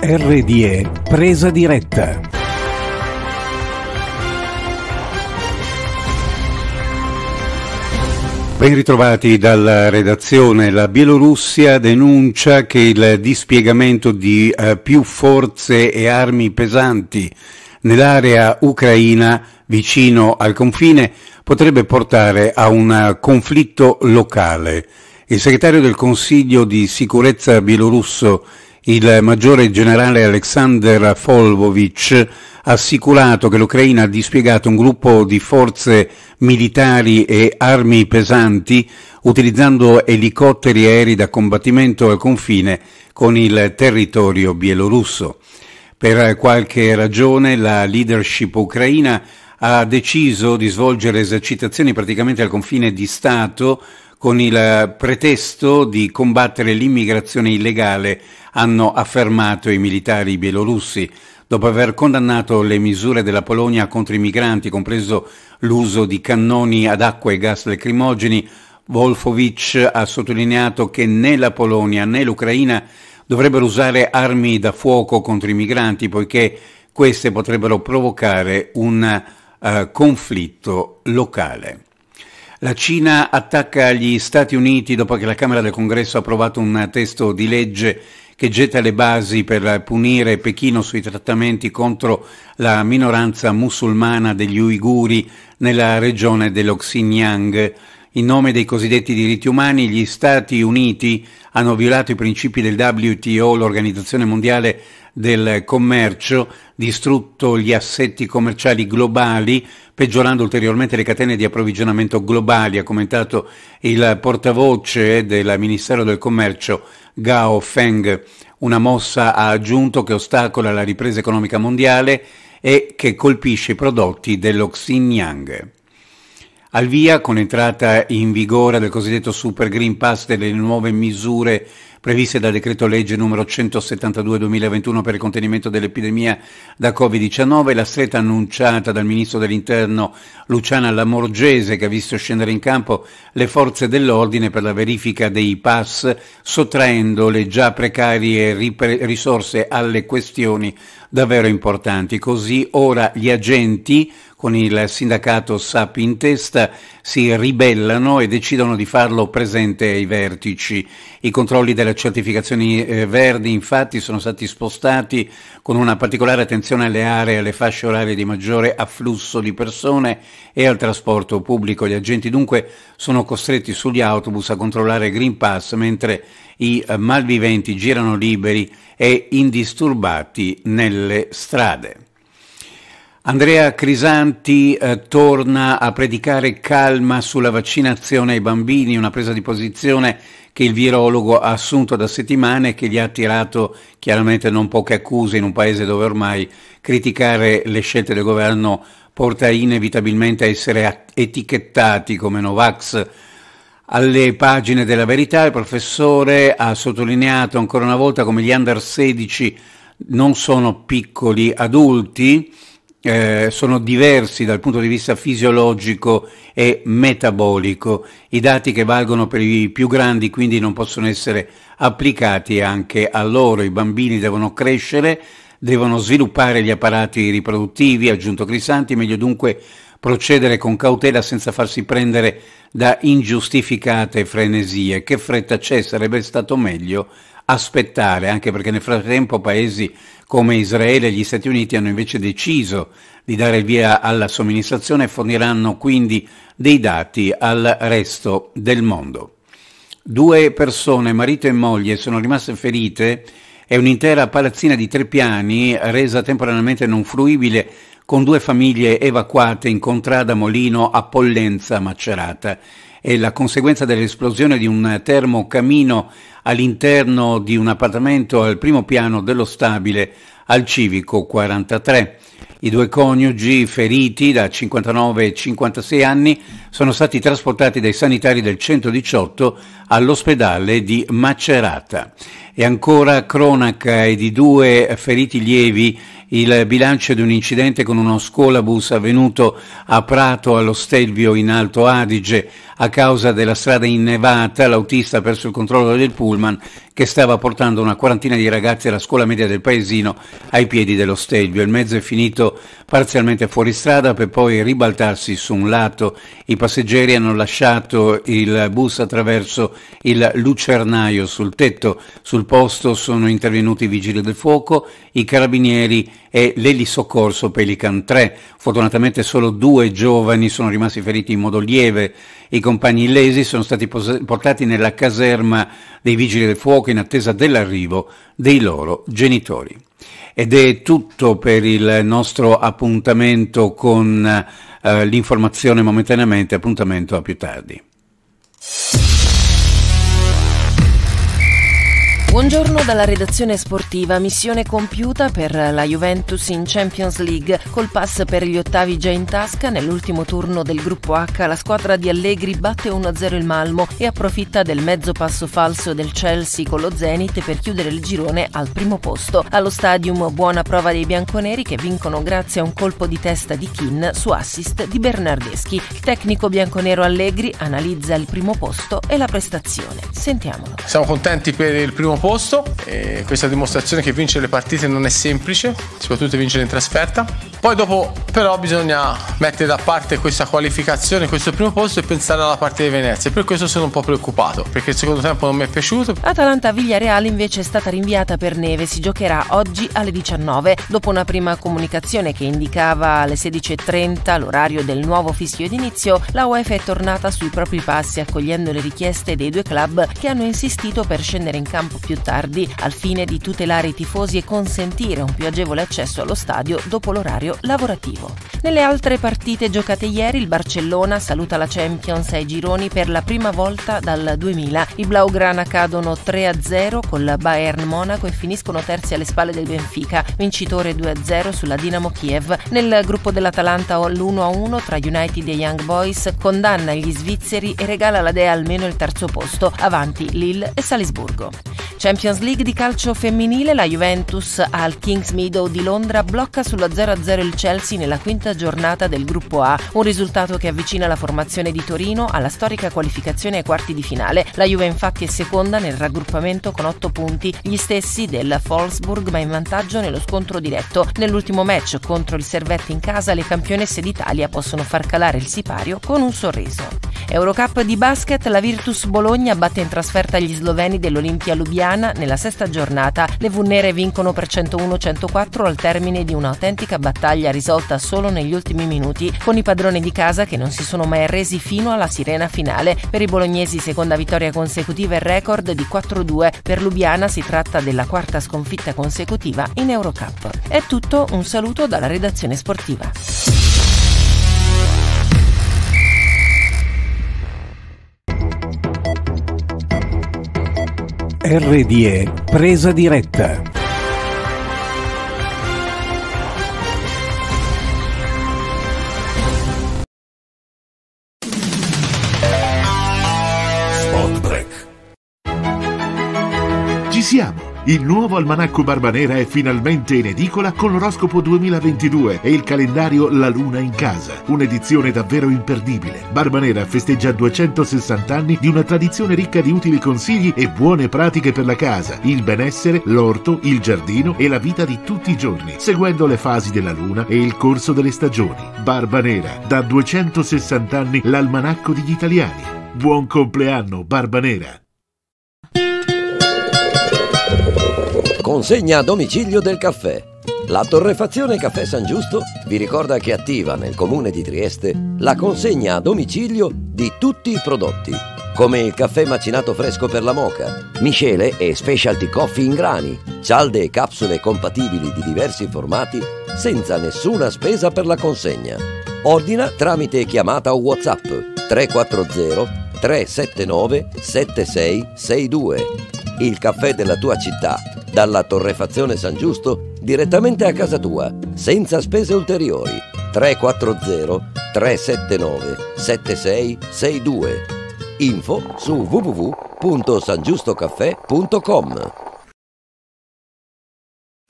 RDE Presa diretta. Ben ritrovati dalla redazione. La Bielorussia denuncia che il dispiegamento di eh, più forze e armi pesanti nell'area ucraina vicino al confine potrebbe portare a un conflitto locale. Il segretario del Consiglio di sicurezza bielorusso, il maggiore generale Alexander Folvovic, ha assicurato che l'Ucraina ha dispiegato un gruppo di forze militari e armi pesanti utilizzando elicotteri aerei da combattimento al confine con il territorio bielorusso. Per qualche ragione la leadership ucraina ha deciso di svolgere esercitazioni praticamente al confine di Stato con il pretesto di combattere l'immigrazione illegale, hanno affermato i militari bielorussi. Dopo aver condannato le misure della Polonia contro i migranti, compreso l'uso di cannoni ad acqua e gas lacrimogeni, Wolfowicz ha sottolineato che né la Polonia né l'Ucraina dovrebbero usare armi da fuoco contro i migranti poiché queste potrebbero provocare un uh, conflitto locale. La Cina attacca gli Stati Uniti dopo che la Camera del Congresso ha approvato un testo di legge che getta le basi per punire Pechino sui trattamenti contro la minoranza musulmana degli uiguri nella regione dello Xinjiang. In nome dei cosiddetti diritti umani, gli Stati Uniti hanno violato i principi del WTO, l'Organizzazione Mondiale del Commercio, distrutto gli assetti commerciali globali, peggiorando ulteriormente le catene di approvvigionamento globali, ha commentato il portavoce del Ministero del Commercio Gao Feng. Una mossa ha aggiunto che ostacola la ripresa economica mondiale e che colpisce i prodotti dello Xinjiang. Al via, con l'entrata in vigore del cosiddetto Super Green Pass delle nuove misure previste dal decreto legge numero 172-2021 per il contenimento dell'epidemia da Covid-19, la stretta annunciata dal ministro dell'Interno Luciana Lamorgese che ha visto scendere in campo le forze dell'ordine per la verifica dei pass, sottraendo le già precarie risorse alle questioni davvero importanti. Così ora gli agenti con il sindacato SAP in testa, si ribellano e decidono di farlo presente ai vertici. I controlli delle certificazioni eh, verdi infatti sono stati spostati con una particolare attenzione alle aree e alle fasce orarie di maggiore afflusso di persone e al trasporto pubblico. Gli agenti dunque sono costretti sugli autobus a controllare Green Pass mentre i eh, malviventi girano liberi e indisturbati nelle strade. Andrea Crisanti eh, torna a predicare calma sulla vaccinazione ai bambini, una presa di posizione che il virologo ha assunto da settimane e che gli ha attirato chiaramente non poche accuse in un paese dove ormai criticare le scelte del governo porta inevitabilmente a essere etichettati come Novax. Alle pagine della verità il professore ha sottolineato ancora una volta come gli under 16 non sono piccoli adulti, eh, sono diversi dal punto di vista fisiologico e metabolico. I dati che valgono per i più grandi quindi non possono essere applicati anche a loro. I bambini devono crescere, devono sviluppare gli apparati riproduttivi, aggiunto Crisanti, meglio dunque procedere con cautela senza farsi prendere da ingiustificate frenesie. Che fretta c'è? Sarebbe stato meglio aspettare, anche perché nel frattempo paesi come Israele e gli Stati Uniti hanno invece deciso di dare via alla somministrazione e forniranno quindi dei dati al resto del mondo. Due persone, marito e moglie, sono rimaste ferite e un'intera palazzina di tre piani resa temporaneamente non fruibile con due famiglie evacuate in contrada Molino a Pollenza Macerata è la conseguenza dell'esplosione di un termocamino all'interno di un appartamento al primo piano dello stabile al Civico 43. I due coniugi feriti da 59 e 56 anni sono stati trasportati dai sanitari del 118 all'ospedale di Macerata. E ancora cronaca di due feriti lievi il bilancio di un incidente con uno scolabus avvenuto a Prato allo Stelvio in Alto Adige. A causa della strada innevata, l'autista ha perso il controllo del pullman che stava portando una quarantina di ragazzi alla scuola media del paesino ai piedi dello Stelvio. Il mezzo è finito parzialmente fuori strada per poi ribaltarsi su un lato. I passeggeri hanno lasciato il bus attraverso il lucernaio sul tetto. Sul posto sono intervenuti i vigili del fuoco, i carabinieri e l'elisoccorso Pelican 3. Fortunatamente solo due giovani sono rimasti feriti in modo lieve. I compagni illesi sono stati portati nella caserma dei vigili del fuoco in attesa dell'arrivo dei loro genitori. Ed è tutto per il nostro appuntamento con eh, l'informazione momentaneamente, appuntamento a più tardi. Buongiorno dalla redazione sportiva, missione compiuta per la Juventus in Champions League. Col pass per gli ottavi già in tasca, nell'ultimo turno del gruppo H la squadra di Allegri batte 1-0 il Malmo e approfitta del mezzo passo falso del Chelsea con lo Zenit per chiudere il girone al primo posto. Allo stadium buona prova dei bianconeri che vincono grazie a un colpo di testa di Kin su assist di Bernardeschi. Il tecnico bianconero Allegri analizza il primo posto e la prestazione. Sentiamolo. Siamo contenti per il primo posto. E questa dimostrazione che vincere le partite non è semplice, soprattutto vincere in trasferta. Poi dopo però bisogna mettere da parte questa qualificazione, questo primo posto e pensare alla partita di Venezia. Per questo sono un po' preoccupato, perché il secondo tempo non mi è piaciuto. Atalanta-Villareale invece è stata rinviata per neve, si giocherà oggi alle 19. Dopo una prima comunicazione che indicava alle 16.30 l'orario del nuovo fischio d'inizio, la UEFA è tornata sui propri passi accogliendo le richieste dei due club che hanno insistito per scendere in campo più tardi al fine di tutelare i tifosi e consentire un più agevole accesso allo stadio dopo l'orario lavorativo. Nelle altre partite giocate ieri il Barcellona saluta la Champions ai gironi per la prima volta dal 2000. I Blaugrana cadono 3-0 col Bayern Monaco e finiscono terzi alle spalle del Benfica, vincitore 2-0 sulla Dinamo Kiev. Nel gruppo dell'Atalanta l'1-1 tra United e Young Boys condanna gli svizzeri e regala alla Dea almeno il terzo posto, avanti Lille e Salisburgo. Champions League di calcio femminile, la Juventus al Kings Meadow di Londra blocca sulla 0-0 il Chelsea nella quinta giornata del gruppo A, un risultato che avvicina la formazione di Torino alla storica qualificazione ai quarti di finale. La Juve infatti è seconda nel raggruppamento con 8 punti, gli stessi del Wolfsburg ma in vantaggio nello scontro diretto. Nell'ultimo match contro il Servette in casa le campionesse d'Italia possono far calare il sipario con un sorriso. Eurocup di basket, la Virtus Bologna batte in trasferta gli sloveni dell'Olimpia Lubiana nella sesta giornata. Le Vunnere vincono per 101-104 al termine di un'autentica battaglia risolta solo negli ultimi minuti, con i padroni di casa che non si sono mai arresi fino alla sirena finale. Per i bolognesi seconda vittoria consecutiva e record di 4-2. Per Lubiana si tratta della quarta sconfitta consecutiva in Eurocup. È tutto, un saluto dalla redazione sportiva. RDE Presa diretta. Spot Break. Ci siamo! Il nuovo almanacco Barbanera è finalmente in edicola con l'oroscopo 2022 e il calendario La Luna in Casa, un'edizione davvero imperdibile. Barbanera festeggia 260 anni di una tradizione ricca di utili consigli e buone pratiche per la casa, il benessere, l'orto, il giardino e la vita di tutti i giorni, seguendo le fasi della Luna e il corso delle stagioni. Barbanera, da 260 anni l'almanacco degli italiani. Buon compleanno, Barbanera! Consegna a domicilio del caffè. La torrefazione Caffè San Giusto vi ricorda che attiva nel comune di Trieste la consegna a domicilio di tutti i prodotti, come il caffè macinato fresco per la moca, miscele e specialty coffee in grani, cialde e capsule compatibili di diversi formati senza nessuna spesa per la consegna. Ordina tramite chiamata o WhatsApp 340 379 7662. Il caffè della tua città dalla torrefazione San Giusto direttamente a casa tua, senza spese ulteriori. 340 379 7662. Info su www.sangiustocaffè.com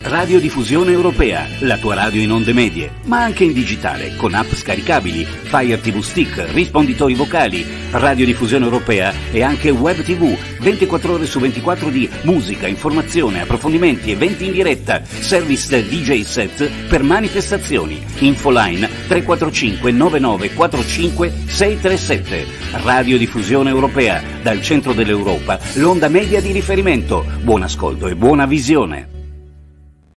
Radiodiffusione Europea, la tua radio in onde medie, ma anche in digitale, con app scaricabili, Fire TV Stick, risponditori vocali, Radiodiffusione Europea e anche Web TV, 24 ore su 24 di musica, informazione, approfondimenti, eventi in diretta, service DJ set per manifestazioni, infoline 345 9945 637, Radiodiffusione Europea, dal centro dell'Europa, l'onda media di riferimento, buon ascolto e buona visione.